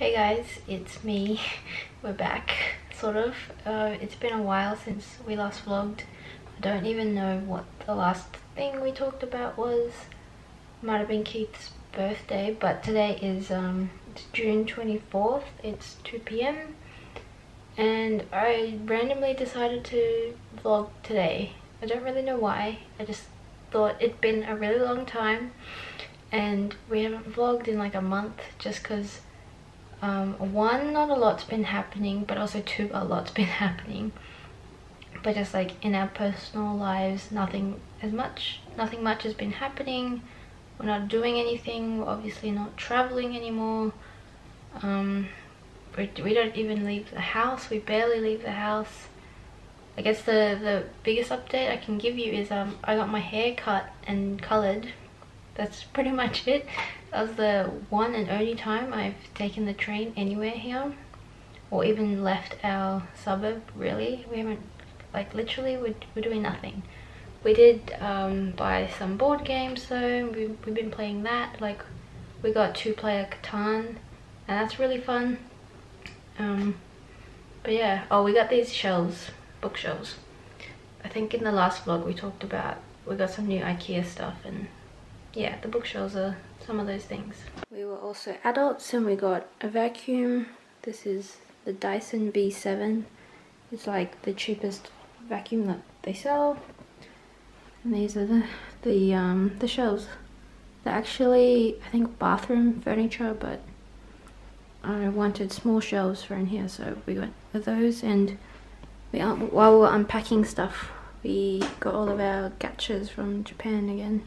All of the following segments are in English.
Hey guys, it's me. We're back, sort of. Uh, it's been a while since we last vlogged. I don't even know what the last thing we talked about was. Might have been Keith's birthday, but today is um, June 24th. It's 2 p.m. And I randomly decided to vlog today. I don't really know why. I just thought it'd been a really long time and we haven't vlogged in like a month just because um, one not a lot's been happening but also two a lot's been happening. But just like in our personal lives nothing as much nothing much has been happening. We're not doing anything. We're obviously not traveling anymore. Um, we, we don't even leave the house. We barely leave the house. I guess the the biggest update I can give you is um I got my hair cut and colored. That's pretty much it that was the one and only time I've taken the train anywhere here or even left our suburb really. We haven't like literally we're, we're doing nothing. We did um, buy some board games though. We, we've been playing that. Like we got two player Catan and that's really fun. Um, but yeah. Oh we got these shelves bookshelves. I think in the last vlog we talked about we got some new Ikea stuff and yeah, the bookshelves are some of those things. We were also adults and we got a vacuum. This is the Dyson V7. It's like the cheapest vacuum that they sell. And these are the the um the shelves. They're actually I think bathroom furniture, but I wanted small shelves for in here, so we went with those. And we while we were unpacking stuff, we got all of our gachas from Japan again.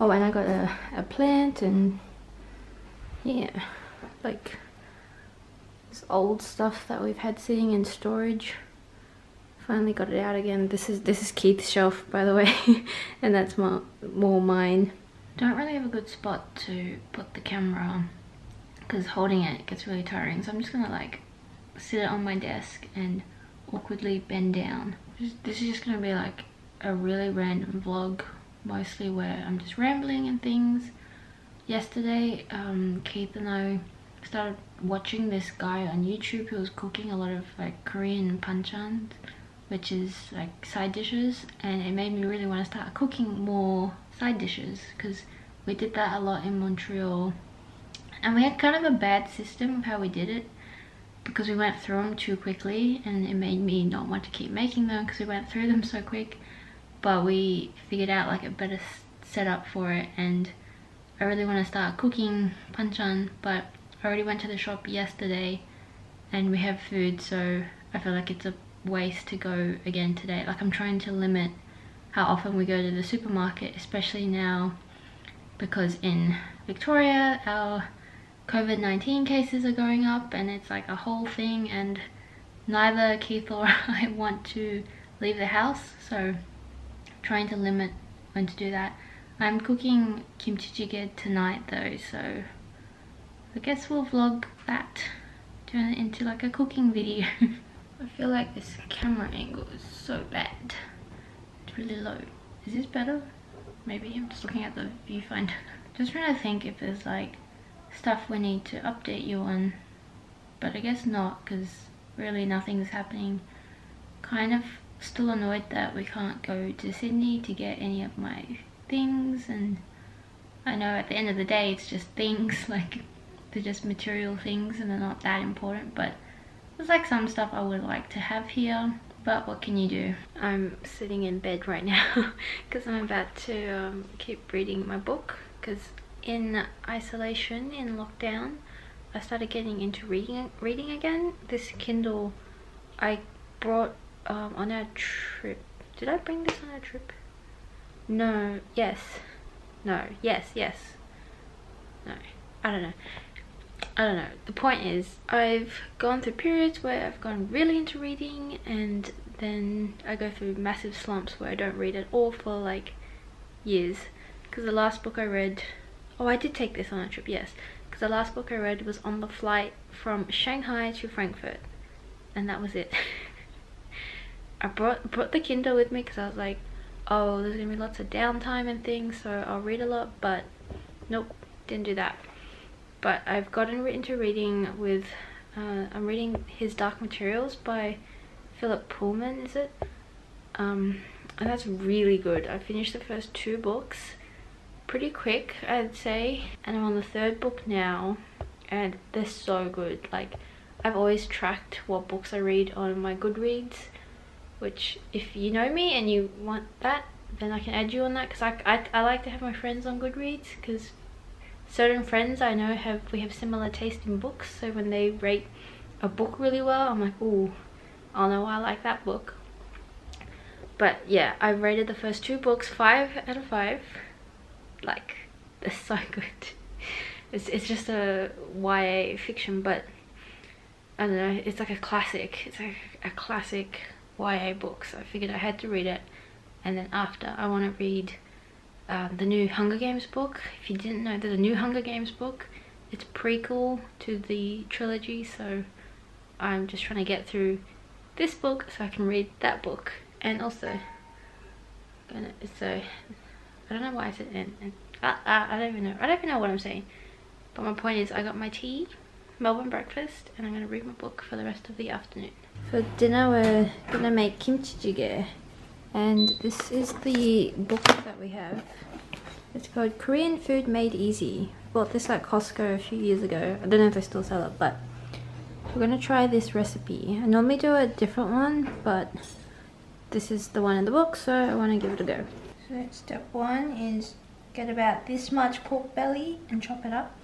Oh, and I got a, a plant and yeah, like this old stuff that we've had sitting in storage. Finally got it out again. This is this is Keith's shelf, by the way, and that's more, more mine. Don't really have a good spot to put the camera on because holding it gets really tiring. So I'm just gonna like sit it on my desk and awkwardly bend down. This is just gonna be like a really random vlog mostly where I'm just rambling and things. Yesterday, um, Keith and I started watching this guy on YouTube who was cooking a lot of like Korean panchan, which is like side dishes, and it made me really want to start cooking more side dishes because we did that a lot in Montreal. And we had kind of a bad system of how we did it because we went through them too quickly and it made me not want to keep making them because we went through them so quick but we figured out like a better setup for it and I really want to start cooking panchan but I already went to the shop yesterday and we have food so I feel like it's a waste to go again today. Like I'm trying to limit how often we go to the supermarket especially now because in Victoria our COVID-19 cases are going up and it's like a whole thing and neither Keith or I want to leave the house so trying to limit when to do that. I'm cooking kimchi jjigae tonight though, so I guess we'll vlog that. Turn it into like a cooking video. I feel like this camera angle is so bad. It's really low. Is this better? Maybe I'm just looking at the viewfinder. just trying to think if there's like stuff we need to update you on. But I guess not because really nothing's happening. Kind of still annoyed that we can't go to Sydney to get any of my things and I know at the end of the day it's just things like they're just material things and they're not that important but there's like some stuff I would like to have here but what can you do? I'm sitting in bed right now because I'm about to um, keep reading my book because in isolation, in lockdown, I started getting into reading reading again. This Kindle I brought um, on our trip. Did I bring this on our trip? No. Yes. No. Yes. Yes. No. I don't know. I don't know. The point is, I've gone through periods where I've gone really into reading and then I go through massive slumps where I don't read at all for like years. Because the last book I read, oh I did take this on a trip, yes. Because the last book I read was on the flight from Shanghai to Frankfurt. And that was it. I brought brought the Kindle with me because I was like, oh, there's gonna be lots of downtime and things, so I'll read a lot. But nope, didn't do that. but I've gotten into reading with, uh, I'm reading his Dark Materials by Philip Pullman, is it? Um, and that's really good. I finished the first two books pretty quick, I'd say, and I'm on the third book now, and they're so good. Like, I've always tracked what books I read on my Goodreads, which if you know me and you want that, then I can add you on that because I, I, I like to have my friends on Goodreads because certain friends I know have we have similar taste in books. So when they rate a book really well I'm like oh I'll know I like that book. But yeah I've rated the first two books five out of five. Like they're so good. It's, it's just a YA fiction but I don't know it's like a classic. It's like a classic YA book so I figured I had to read it and then after I want to read um, the new Hunger Games book. If you didn't know, there's a new Hunger Games book. It's prequel to the trilogy, so I'm just trying to get through this book so I can read that book. And also, gonna, so I don't know why I said and, and I, I, I don't even know. I don't even know what I'm saying. But my point is, I got my tea, Melbourne breakfast, and I'm gonna read my book for the rest of the afternoon. For dinner, we're gonna make kimchi jjigae. And this is the book that we have. It's called Korean Food Made Easy. Bought this at Costco a few years ago. I don't know if they still sell it but we're gonna try this recipe. I normally do a different one but this is the one in the book so I want to give it a go. So step one is get about this much pork belly and chop it up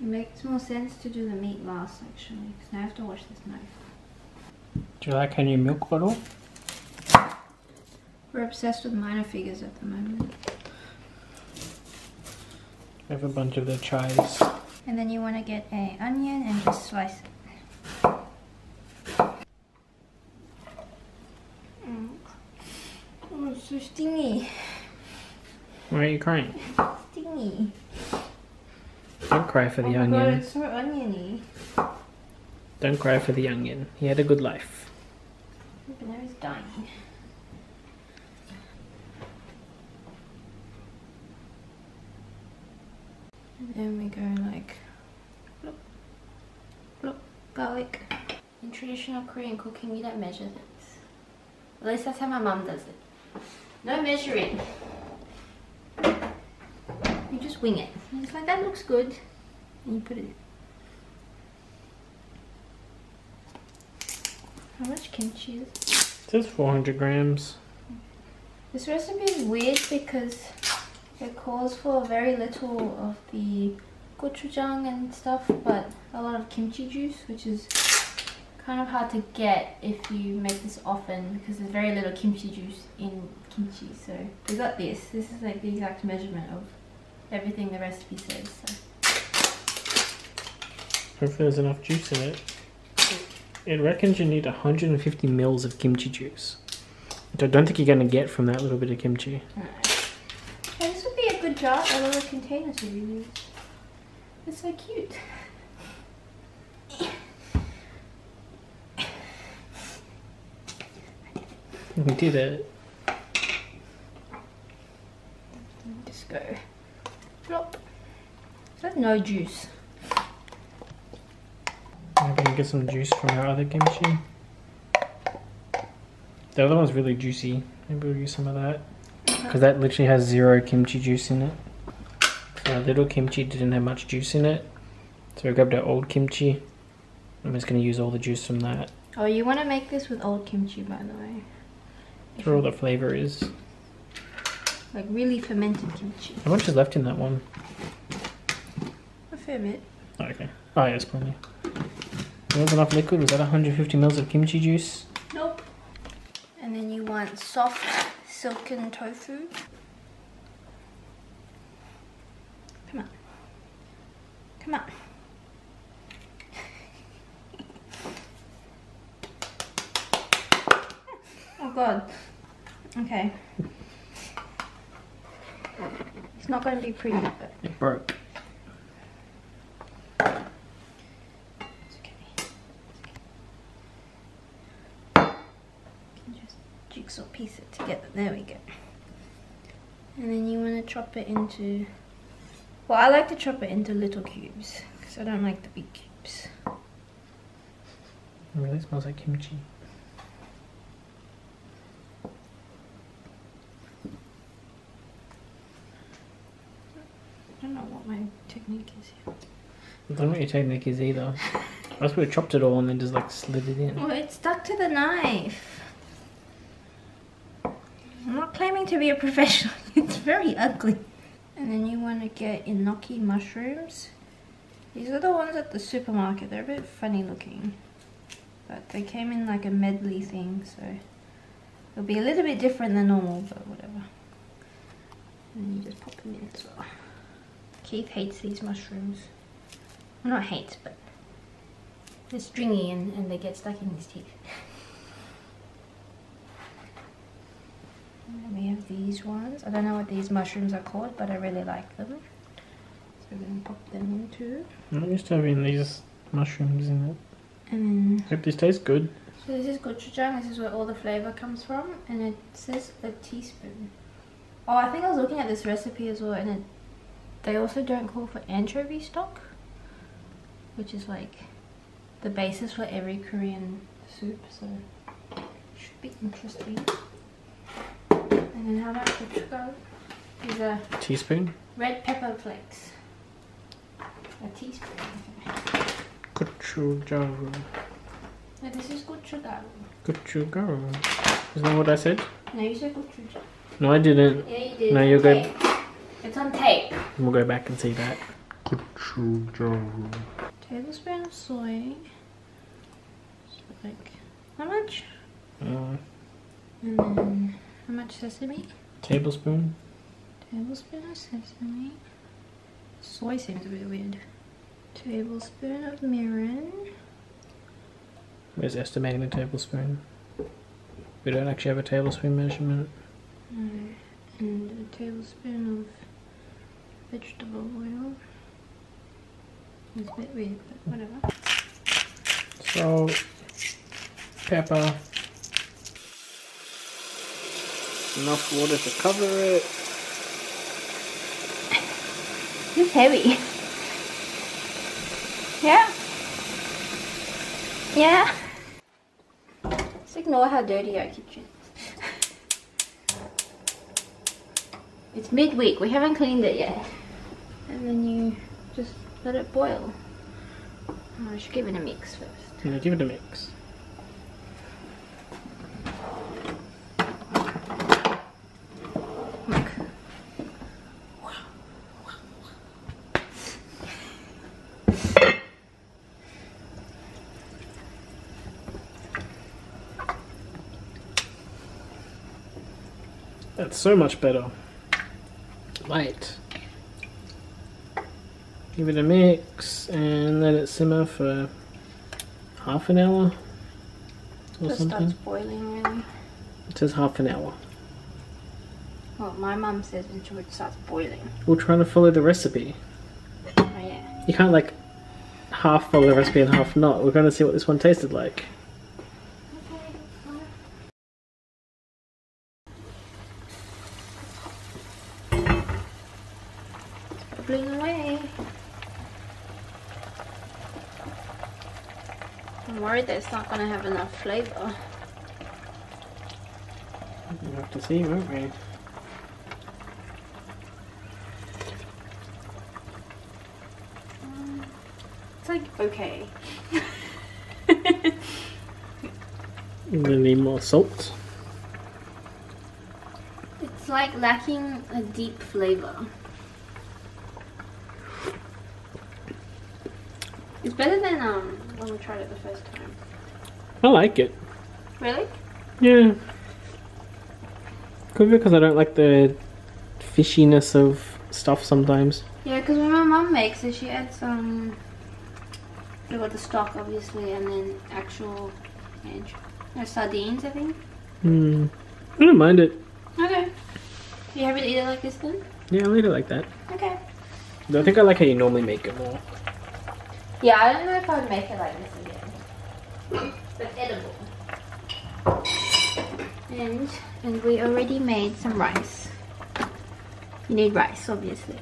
It makes more sense to do the meat last actually, because now I have to wash this knife. Do you like our new milk bottle? We're obsessed with minor figures at the moment. I have a bunch of the chives. And then you want to get a onion and just slice it. Mm. Oh, it's so stingy. Why are you crying? Stingy. Don't cry for the oh onion. God, it's so oniony. Don't cry for the onion. He had a good life. But now he's dying. And then we go like bloop, bloop, garlic. In traditional Korean cooking, you don't measure things. At least that's how my mum does it. No measuring. Just wing it. And it's like, that looks good. And you put it in. How much kimchi is? It says 400 grams. This recipe is weird because it calls for very little of the gochujang and stuff, but a lot of kimchi juice, which is kind of hard to get if you make this often because there's very little kimchi juice in kimchi. So we got this. This is like the exact measurement of everything the recipe says. So. Hopefully there's enough juice in it. It reckons you need 150 mils of kimchi juice. Which I don't think you're going to get from that little bit of kimchi. Hey, this would be a good jar, a little container to reuse. It's so cute. We did it. Just go. No juice. We can get some juice from our other kimchi. The other one's really juicy. Maybe we'll use some of that. Because that literally has zero kimchi juice in it. So our little kimchi didn't have much juice in it. So we grabbed our old kimchi. I'm just going to use all the juice from that. Oh, you want to make this with old kimchi, by the way. That's where all the flavour is. Like really fermented kimchi. How much is left in that one? A fair bit. Oh, okay. Oh, yes, plenty. There was enough liquid. Was that 150 mils of kimchi juice? Nope. And then you want soft silken tofu. Come on. Come on. oh god. Okay. It's not going to be pretty, but It broke. it's okay. Jigsaw piece it together. There we go. And then you want to chop it into. Well, I like to chop it into little cubes because I don't like the big cubes. It really smells like kimchi. I don't know what my technique is here. I don't know what your technique is either. I just would have chopped it all and then just like slid it in. Well, it's stuck to the knife. I'm not claiming to be a professional. it's very ugly. And then you want to get enoki mushrooms. These are the ones at the supermarket. They're a bit funny looking. But they came in like a medley thing, so it'll be a little bit different than normal, but whatever. And you just pop them in as well. Keith hates these mushrooms. Well, not hates, but they're stringy and, and they get stuck in his teeth. And we have these ones. I don't know what these mushrooms are called, but I really like them. So we're going to pop them into. I'm not used to having these mushrooms in it. And then, Hope this tastes good. so this is gochujang. This is where all the flavor comes from. And it says a teaspoon. Oh, I think I was looking at this recipe as well, and it, they also don't call for anchovy stock, which is like the basis for every Korean soup. So should be interesting. And then how about gochujang? Is a Teaspoon. red pepper flakes. A teaspoon. Okay. Gochujang. No, this is gochujang. Gochujang. Isn't that what I said? No, you said gochujang. No, I didn't. Yeah, you did. No, you're good. tape. It's on tape. We'll go back and see that. Gochujang. Tablespoon of soy. So like, how much? Uh, And then, how much sesame? tablespoon. Tablespoon of sesame. Soy seems a bit weird. Tablespoon of mirin. Where's estimating a tablespoon? We don't actually have a tablespoon measurement. No. And a tablespoon of vegetable oil. It's a bit weird, but whatever. Salt, pepper, enough water to cover it. It's heavy. Yeah. Yeah. Just ignore how dirty our kitchen is. It's midweek, we haven't cleaned it yet. And then you just let it boil. Oh, I should give it a mix first. Yeah, give it a mix. So much better. Light. Give it a mix and let it simmer for half an hour or Just something. starts boiling really. It says half an hour. Well, my mum says until it starts boiling. We're trying to follow the recipe. Oh yeah. You can't like half follow the recipe and half not. We're going to see what this one tasted like. I'm worried that it's not going to have enough flavour. We'll have to see, won't we? It's like okay. We're going to need more salt. It's like lacking a deep flavour. It's better than um when we tried it the first time. I like it. Really? Yeah. Could be because I don't like the fishiness of stuff sometimes. Yeah, because when my mum makes it, she adds um, they got the stock obviously, and then actual edge, no sardines, I think. Hmm. I don't mind it. Okay. You happy to eat it like this then? Yeah, I'll eat it like that. Okay. I think I like how you normally make it more. Yeah, I don't know if I would make it like this again. But edible. And and we already made some rice. You need rice, obviously.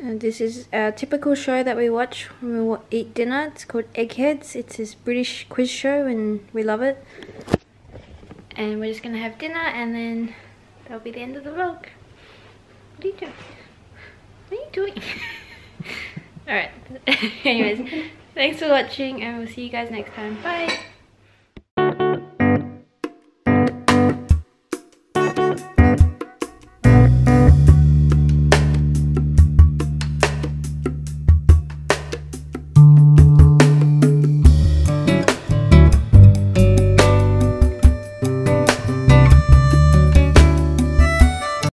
And this is a typical show that we watch when we eat dinner. It's called Eggheads. It's this British quiz show and we love it. And we're just gonna have dinner and then that'll be the end of the vlog. What are you doing? What are you doing? Alright, anyways, thanks for watching and we'll see you guys next time. Bye!